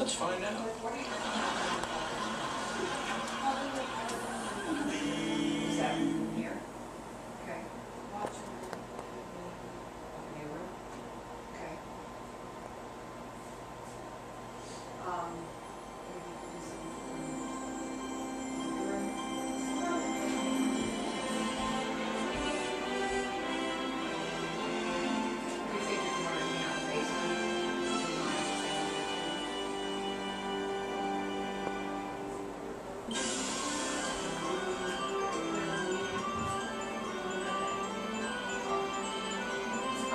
Let's find out.